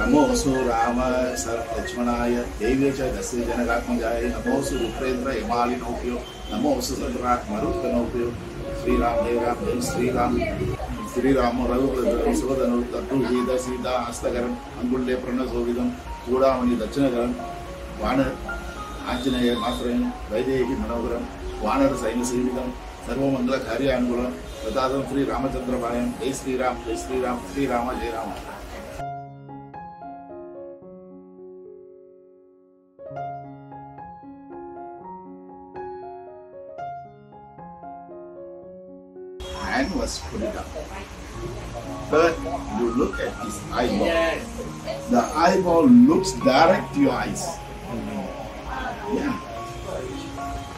नमोऽसु राम लक्ष्मणाय देव्य च दस्य जनकात्मजाय नमोऽसु रुद्रेन्द्र यमालिनोऽप्यो नमोऽसु सत्रात् मरुत्कनोऽप्यो श्रीराम जय राम जय श्रीराम श्रीराम रघुप्रदं सुवदनु तत्तुहीद सीता हस्तकरम् अङ्गुल्ये प्रणशोभितं चूडामणि दक्षिणकरं वानर आञ्जनेय मात्रं वैदेही मनोहरं वानर सैन्यसेवितं सर्वमङ्गलकार्यानुकूलं तदादं श्रीरामचन्द्रपायं, जय श्रीराम जय श्रीराम श्रीराम, जय Ram. Hand was put up. But you look at his eyeball. The eyeball looks direct to your eyes. Yeah.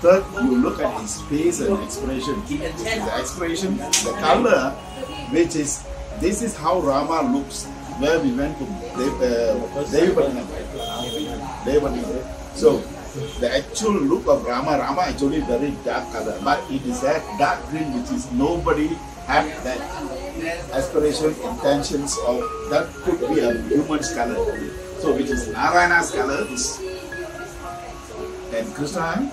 Third, you look at his face and expression. The expression, the color, which is this is how Rama looks. Where we went to Dev, uh. Devapatinam. So the actual look of Rama, Rama actually very dark color, but it is that dark green which is nobody had that aspiration, intentions of that could be a human's color. So which is Narayana's color is and Krishna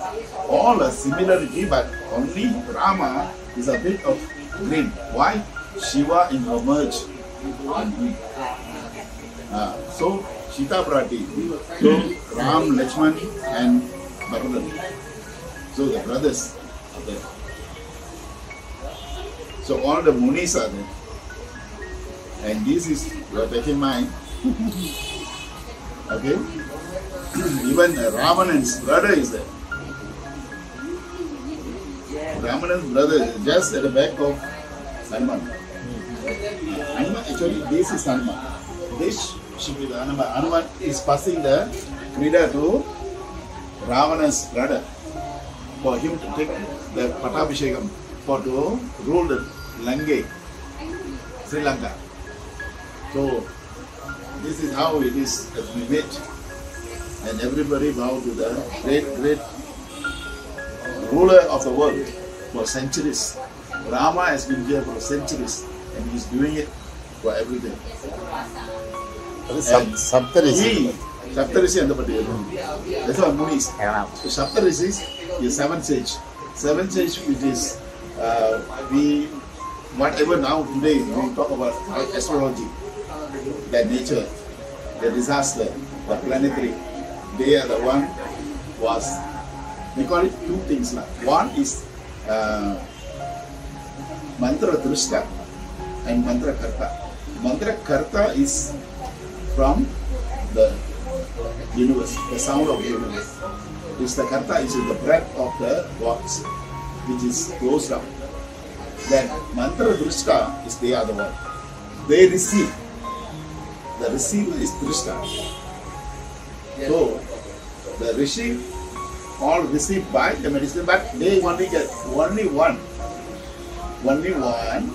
all a similarity but only Rama is a bit of green. Why? Shiva in merge in green. Ah, so Sita Prati. So Ram, Lakshman and Bharatan. So the brothers are there. So all the munis are there. And this is you take in mind. Okay? Even Ravanan's brother is there. Ravanan's brother is just at the back of Hanuman. Hanuman, actually, this is Hanuman. This should is passing the Krida to Ravana's brother for him to take the Pattabhishekam for to rule the Lanka, Sri Lanka. So, this is how it is we met. And everybody bow to the great, great ruler of the world for centuries. Rama has been here for centuries and he's doing it for everything. അത് Saptarishis. Saptarishi and the Patel. That's what Munis. So Saptarishis is seven sage. Seven sage, which is uh, we whatever now today we talk about astrology, the nature, the disaster, the planetary. They are the one was we call it two things now. One is uh, mantra drishta and mantra karta. Mantra karta is from the universe, the sound of the universe. Is the karta is the breath of the gods, which is closed up. Then mantra drishta is the other one. They receive. The receiver is drishta. So the rishi all receive by the medicine, but they only get only one, only one,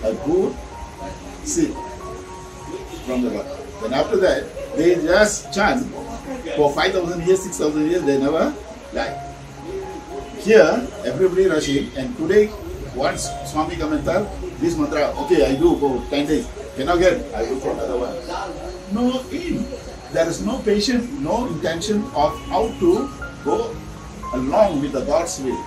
a good seed from the God. Then after that, they just chant for 5,000 years, 6,000 years, they never die. Here, everybody rushing, and today, once Swami come and tell this mantra, okay, I do for 10 days, cannot get, I do for another one. No aim. There is no patience, no intention of how to go along with the God's will.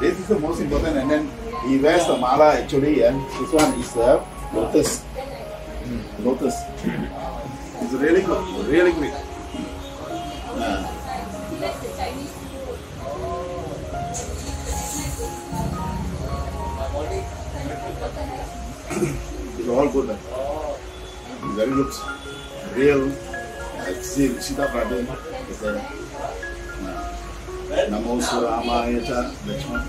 This is the most important, and then he wears the mala actually, and this one is the lotus. Hmm, lotus. It's really good, really good. It's all good. man. It's very good. Real. I see Sita Pradhan is there. नमोऽसु रामाय च लक्ष्मण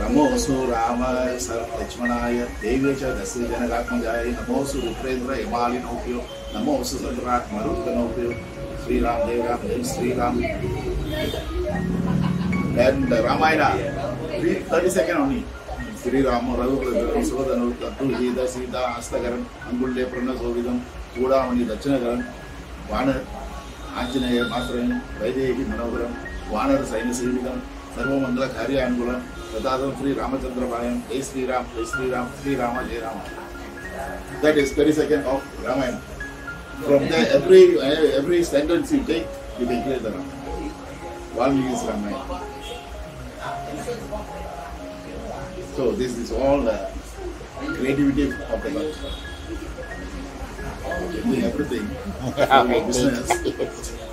नमोऽसु राम स लक्ष्मणाय देव्य च दस्य जनकात्मजाय नमोऽसु रुद्रेन्द्र यमालिनोऽप्यो नमोऽसु सत्रात् मरुत्कनोऽप्यो श्रीराम जय राम जय Shriram And the Ramayana, read 30 second only. Sri Rama Raghupada Suvadanu Tattu Hida Sita Astagaram Angulde Prana Sovidam Chudamani Dachinagaram Vanar Anjaneya Matram Vaidehi Manogaram Vanar Saina Sevidam Sarvamangala Karya Angulam, Tadadam Sri Ramachandra Bhayam, Jai Sri Ram, Jai Sri Ram, Sri Rama, Jai Rama. That is 32nd of Ramayana. From there, every every sentence you take, you declare the Rama. Valmiki's Ramayana. So this is all the creativity of the Lord. Doing everything for your business.